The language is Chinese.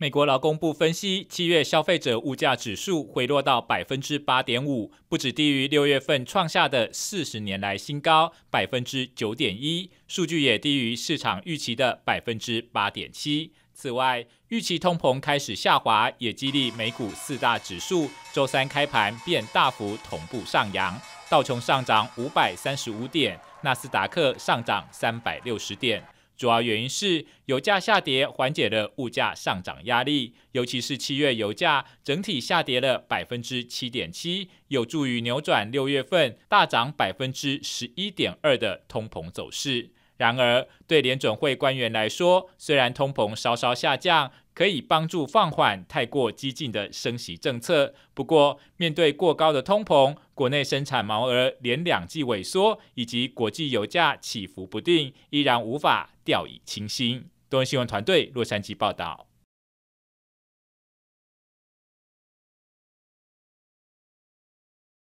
美国劳工部分析，七月消费者物价指数回落到百分之八点五，不止低于六月份创下的四十年来新高百分之九点一，数据也低于市场预期的百分之八点七。此外，预期通膨开始下滑，也激励美股四大指数周三开盘便大幅同步上扬，道琼上涨五百三十五点，纳斯达克上涨三百六十点。主要原因是油价下跌，缓解了物价上涨压力，尤其是七月油价整体下跌了百分之七点七，有助于扭转六月份大涨百分之十一点二的通膨走势。然而，对联准会官员来说，虽然通膨稍稍下降，可以帮助放缓太过激进的升息政策，不过面对过高的通膨，国内生产毛额连两季萎缩，以及国际油价起伏不定，依然无法掉以轻心。东闻新闻团队洛杉矶报道。